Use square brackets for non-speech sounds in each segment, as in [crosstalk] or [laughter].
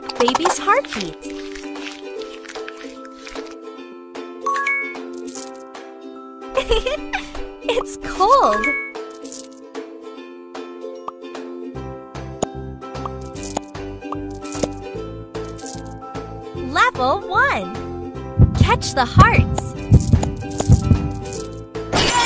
check baby's heartbeat. [laughs] it's cold. Level 1. Catch the hearts.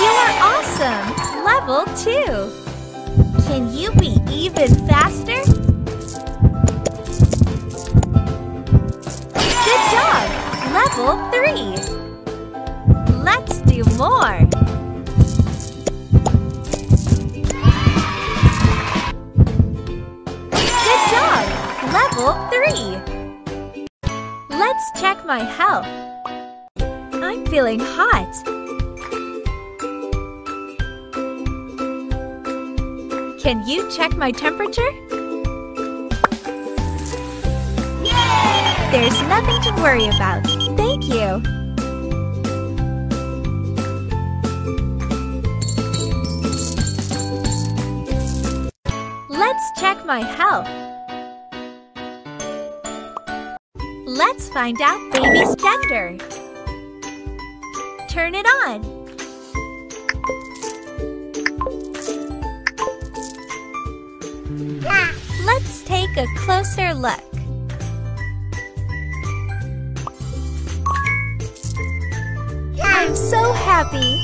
You are awesome! Level 2. Can you be even faster? My health. I'm feeling hot. Can you check my temperature? There's nothing to worry about. Thank you. Let's check my health. Let's find out baby's gender. Turn it on. Let's take a closer look. I'm so happy.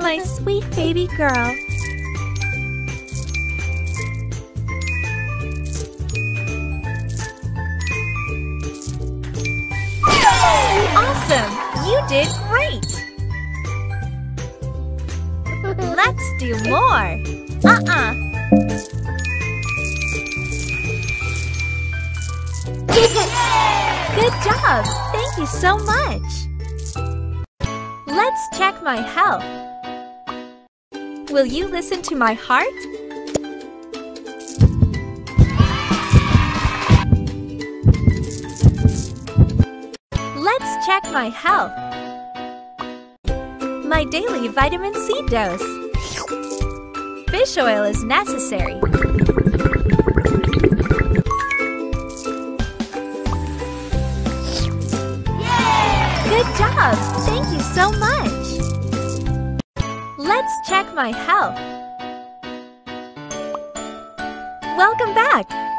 My sweet baby girl. Did great! Let's do more. Uh-uh. [laughs] Good job! Thank you so much! Let's check my health. Will you listen to my heart? Let's check my health. My daily vitamin C dose. Fish oil is necessary. Good job! Thank you so much! Let's check my health. Welcome back!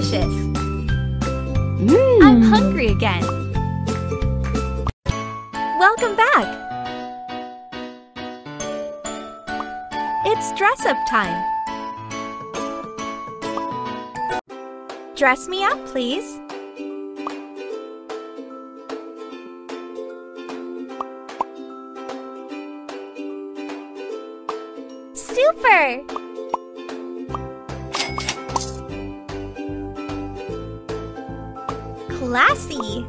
Delicious. Mmm. I'm hungry again. Welcome back! It's dress up time. Dress me up, please. Super! Classy!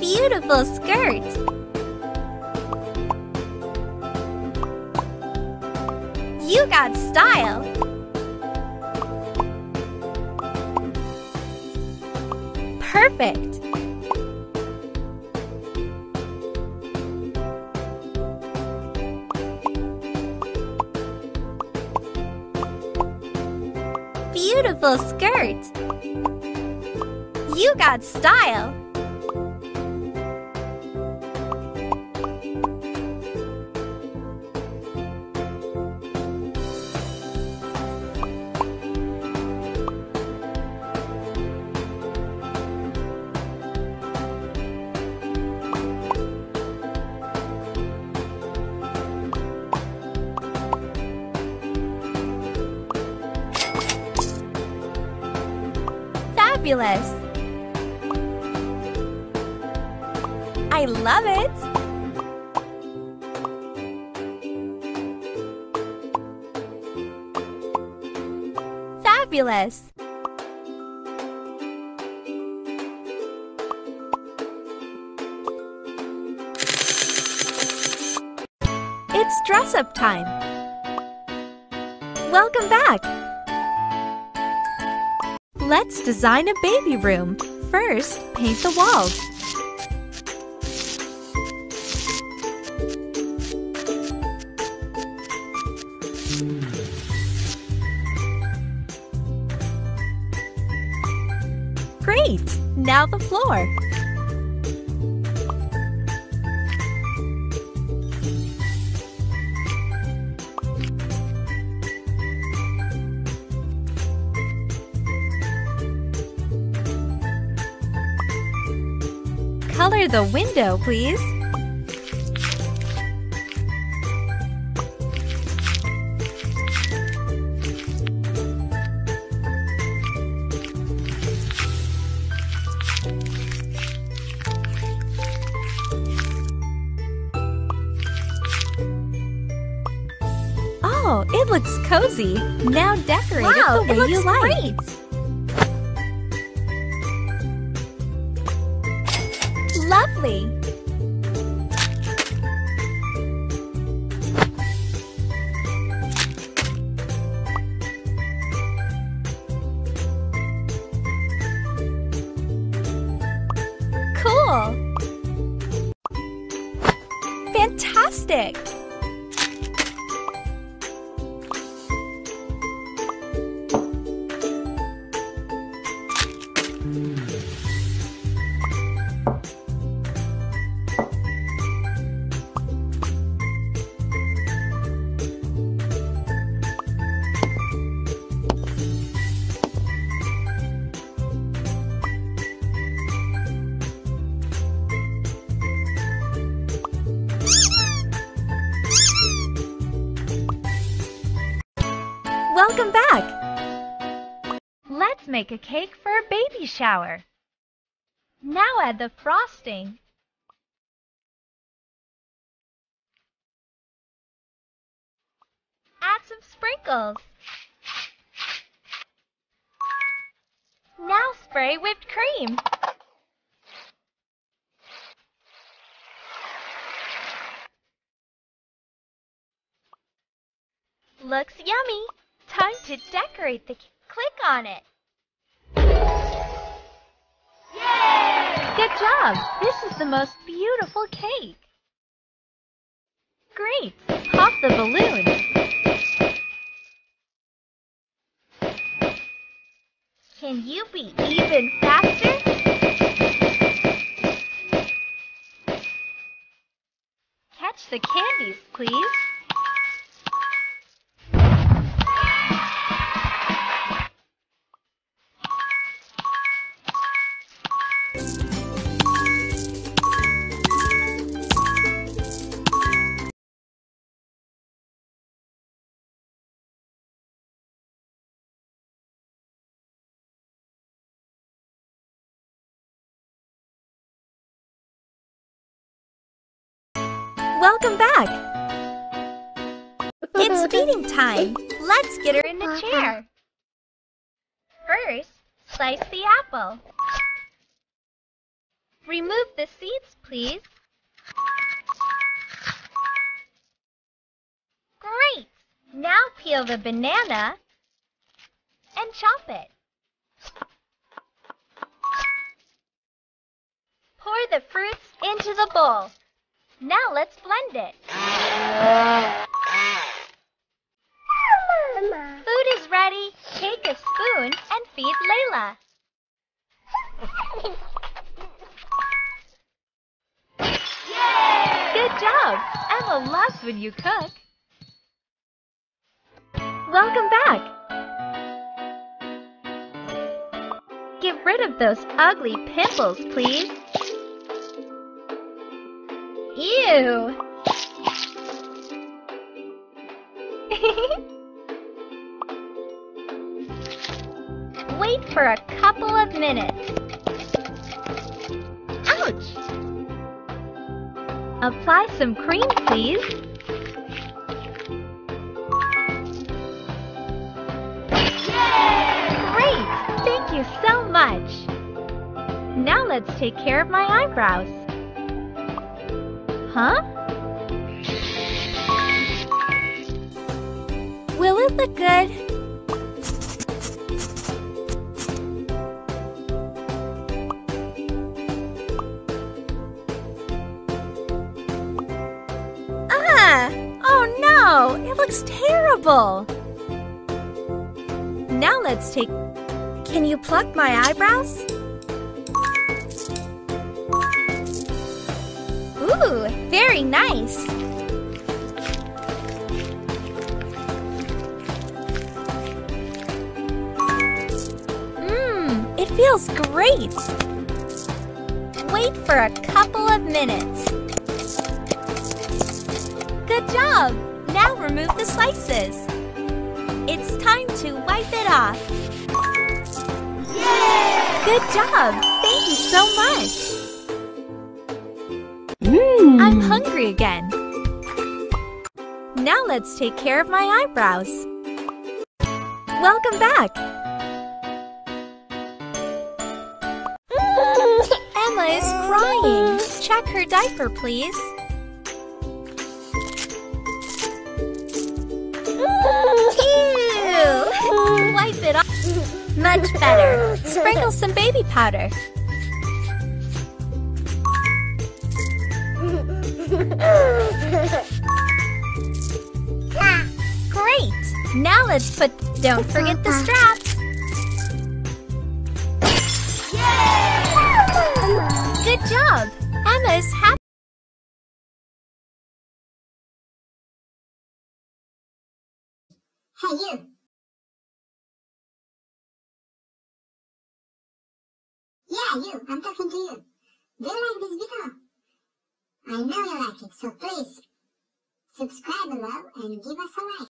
Beautiful skirt! You got style! Perfect! Beautiful skirt! You got style! fabulous! I love it! Fabulous! It's dress-up time! Welcome back! Let's design a baby room. First, paint the walls. Great! Now the floor. Color the window, please. Oh, it looks cozy. Now decorate Wow, it the it way you like. great. Lovely! Cool! Fantastic! Welcome back! Let's make a cake for a baby shower. Now add the frosting. Add some sprinkles. Now spray whipped cream. Looks yummy. Time to decorate the click on it. Yay! Good job. This is the most beautiful cake. Great. Pop the balloon. Can you be even faster? Catch the candies, please. Welcome back. It's [laughs] feeding time. Let's get her in the uh-huh. chair. First, slice the apple. Remove the seeds, please. Great! Now peel the banana and chop it. Pour the fruits into the bowl. Now let's blend it. Food is ready. Take a spoon and feed Layla. Good job. Emma loves when you cook. Welcome back. Get rid of those ugly pimples, please. [laughs] Wait for a couple of minutes. Ouch! Apply some cream, please. Yay! Great! Thank you so much. Now let's take care of my eyebrows. Huh? Will it look good? Ah! Oh no! It looks terrible! Now let's take... Can you pluck my eyebrows? Ooh, very nice! Mmm, it feels great! Wait for a couple of minutes. Good job! Now remove the slices. It's time to wipe it off. Yay! Good job! Thank you so much! Mmm. I'm hungry again. Now let's take care of my eyebrows. Welcome back. [laughs] Emma is crying. Check her diaper, please. Ew! [laughs] Wipe it off. Much better. Sprinkle some baby powder. [laughs] Great! Now let's put. Don't forget the straps. Yay! Good job! Emma is happy. Hey, you. Yeah, you. I'm talking to you. Do you like this video? I know you like it, so please subscribe below and give us a like.